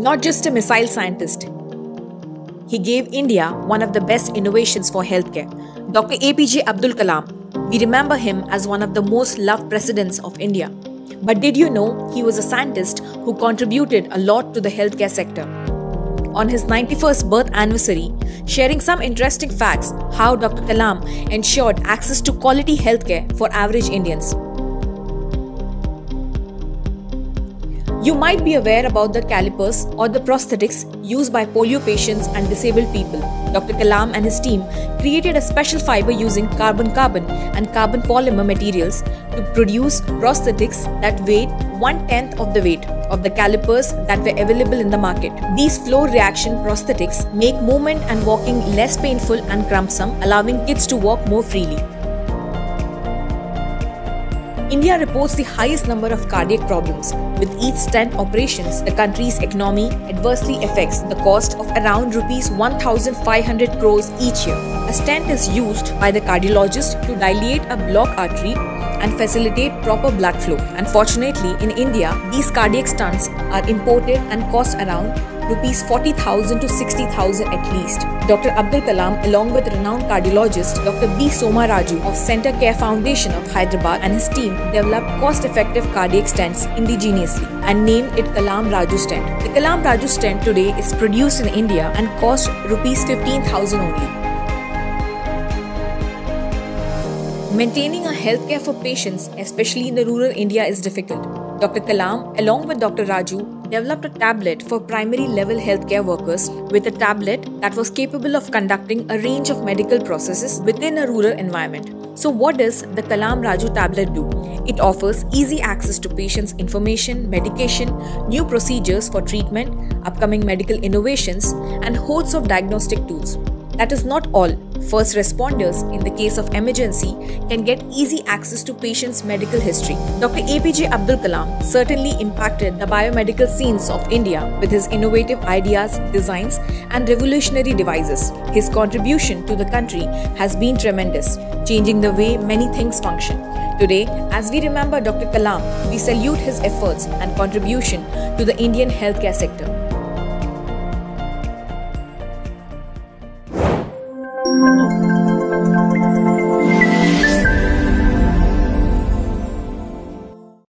Not just a missile scientist, he gave India one of the best innovations for healthcare. Dr. APJ Abdul Kalam, we remember him as one of the most loved presidents of India. But did you know he was a scientist who contributed a lot to the healthcare sector? On his 91st birth anniversary, sharing some interesting facts how Dr. Kalam ensured access to quality healthcare for average Indians. You might be aware about the calipers or the prosthetics used by polio patients and disabled people. Dr. Kalam and his team created a special fiber using carbon carbon and carbon polymer materials to produce prosthetics that weighed one tenth of the weight of the calipers that were available in the market. These floor reaction prosthetics make movement and walking less painful and cumbersome, allowing kids to walk more freely. India reports the highest number of cardiac problems. With each stent operations, the country's economy adversely affects the cost of around rupees 1500 crores each year. A stent is used by the cardiologist to dilate a blocked artery and facilitate proper blood flow. Unfortunately, in India, these cardiac stents are imported and cost around rupees 40,000 to 60,000 at least. Dr. Abdul Kalam, along with renowned cardiologist Dr. B. Soma Raju of Center Care Foundation of Hyderabad and his team developed cost-effective cardiac stents indigenously and named it Kalam Raju stent. The Kalam Raju stent today is produced in India and costs rupees 15,000 only. Maintaining a healthcare for patients, especially in the rural India, is difficult. Dr. Kalam, along with Dr. Raju, developed a tablet for primary level healthcare workers with a tablet that was capable of conducting a range of medical processes within a rural environment. So, what does the Kalam Raju tablet do? It offers easy access to patients' information, medication, new procedures for treatment, upcoming medical innovations, and hosts of diagnostic tools. That is not all. First responders, in the case of emergency, can get easy access to patients' medical history. Dr. APJ Abdul Kalam certainly impacted the biomedical scenes of India with his innovative ideas, designs, and revolutionary devices. His contribution to the country has been tremendous, changing the way many things function. Today, as we remember Dr. Kalam, we salute his efforts and contribution to the Indian healthcare sector.